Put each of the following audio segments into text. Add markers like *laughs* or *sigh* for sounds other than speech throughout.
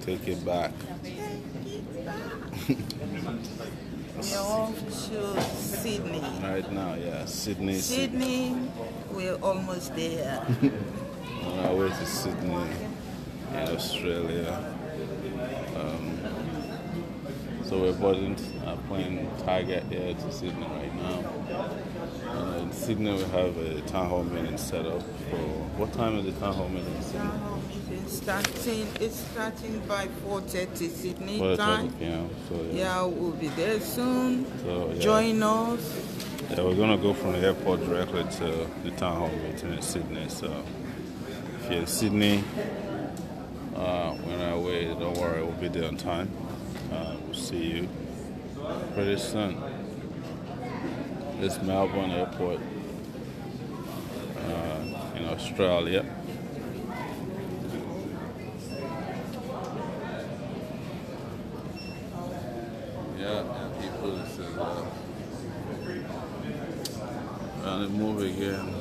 Take it back. We're off to Sydney. Right now, yeah. Sydney. Sydney, we're almost there. *laughs* On our way to Sydney in Australia. Um, so we're boarding a plane Target here to Sydney right now. And in Sydney we have a town hall meeting set up for what time is the town hall meeting in Sydney? It's starting, it's starting by 4.30 Sydney 4:30 time. p.m. So yeah. Yeah, we'll be there soon. So, yeah. Join us. Yeah, we're gonna go from the airport directly to the town hall meeting in Sydney. So if you're in Sydney, uh, on our way. Don't worry, we'll be there on time. Uh, we'll see you pretty soon. It's Melbourne Airport uh, in Australia. Yeah, people. Uh, and move again.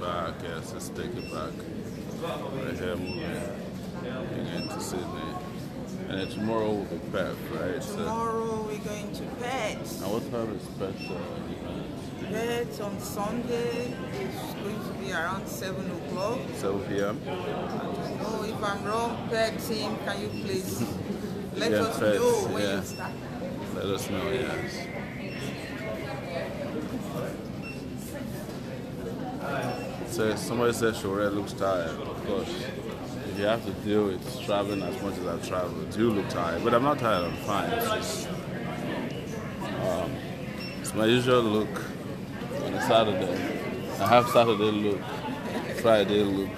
Back, yes, let's take it back. Right here, moving again to Sydney. And then tomorrow will be Perth, right? So, Tomorrow we're going to Perth. now what time is Perth uh? Perth on Sunday. It's going to be around 7 o'clock. 7 p.m.? Oh, if I'm wrong, Perth team, can you please *laughs* let Yeah, us Perth, know when yeah. you start? Let us know, yes. So somebody said Sowore looks tired. Of course, you have to deal with traveling as much as I travel, I do look tired. But I'm not tired. I'm fine. It's just um, it's my usual look on a Saturday. I have Saturday look, Friday look.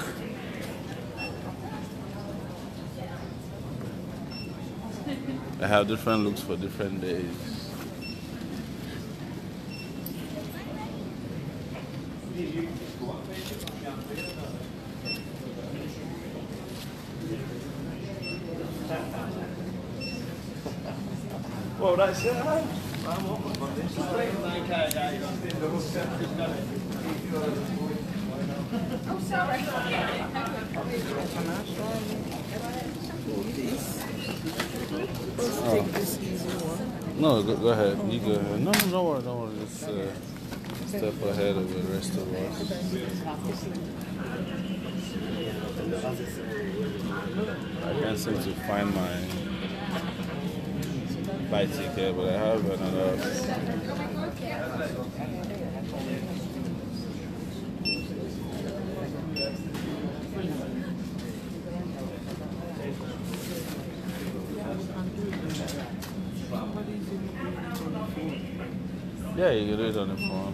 I have different looks for different days. Well, that's it. Let's take this easy one. No, go, go ahead. You go ahead. No, no, don't worry, don't worry. Just uh, step ahead of the rest of us. I can't seem to find my flight ticket, but I have another. Yeah, you can do it on the phone.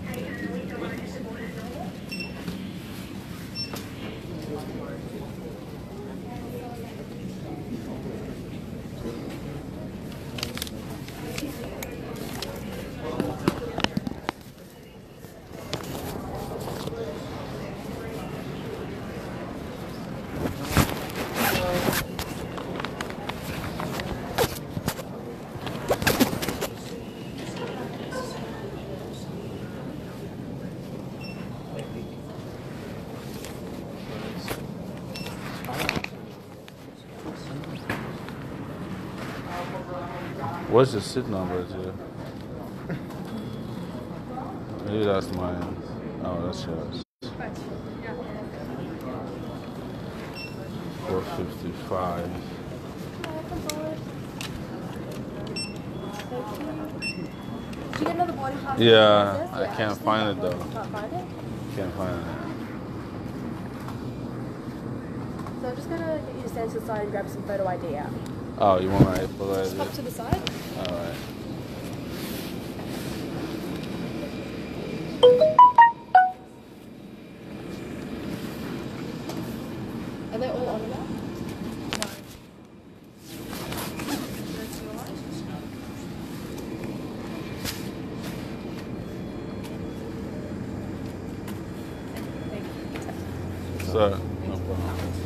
What's the seat number, too? Maybe that's mine. Oh, that's yours. 455. Did you get another boarding pass? Yeah, I can't find it though. Can't find it? Can't find it. So I'm just gonna get you to stand to the side and grab some photo ID out. Oh, you want my photo Just to the side. Alright. Are they all on now? So, no problem.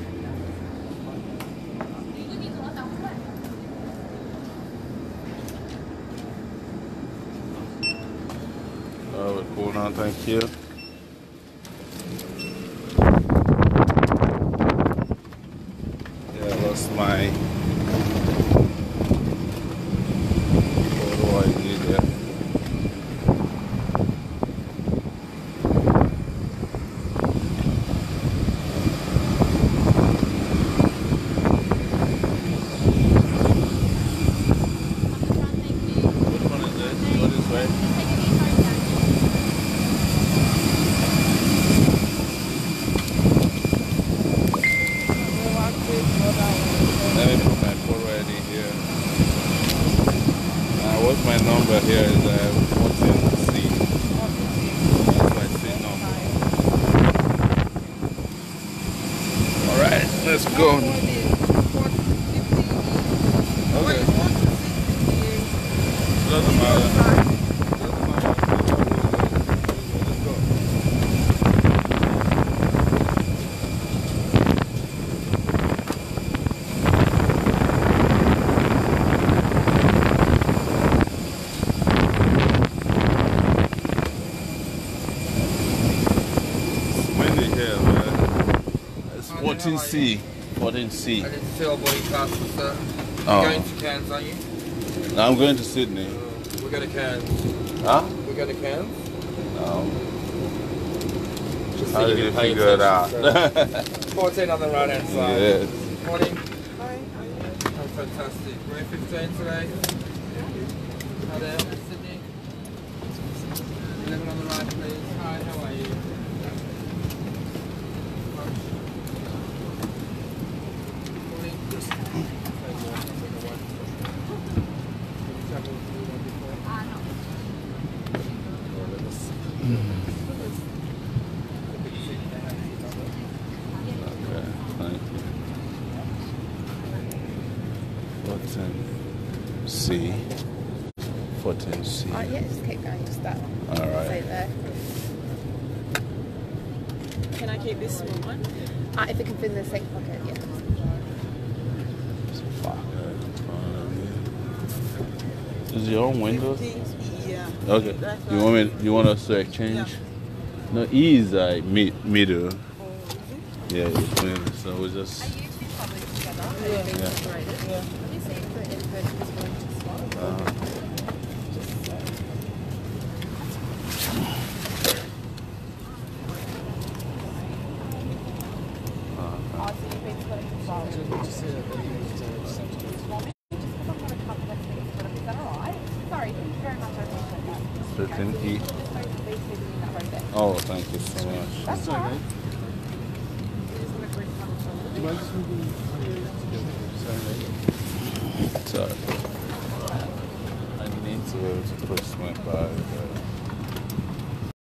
No, thank you. Yeah, I lost my photo ID there. Which one is it? Go this way. Let me put my photo ID here. Uh, what's my number here is uh, 14C. That's my seat number. Alright, let's go. Okay. Doesn't matter. Doesn't matter. Let's go. It's windy here, man. It's 14C. 14C. I didn't fill body class for sir. Oh. You're going to Cairns, aren't you? Now I'm going to Sydney. We're going to Cairns. Huh? We're going to Cairns. Um, Just how did you figure it out? *laughs* 14 on the right hand side. yes. Morning. Hi, how are you? Oh, fantastic. We're in 15 today. Hi there, Sydney. 11 on the right, please. Hi, how are you? Morning. Okay, thank 14C. 14C. Uh, yeah, just keep going, just that. All Stay there. Can I keep this small one? Uh, if it can fit in the same pocket, yeah. Fuck. Is your own windows? 50, yeah. Okay. You want me? You want us to exchange? No, E is uh, mid middle. Oh, Yeah, between. So we just. Are you two together? Are Yeah. Yeah. Yeah. Let me see if the in-person is going to swap. Uh, Just so. uh, Oh, so you've been spotted to swap. Just because I'm going to cover the things, but is that alright? Sorry, thank you very much. I appreciate that. 15E. Just so to be sitting in that row there. Oh, thank you so much. That's alright. Sorry. I need to to push my uh,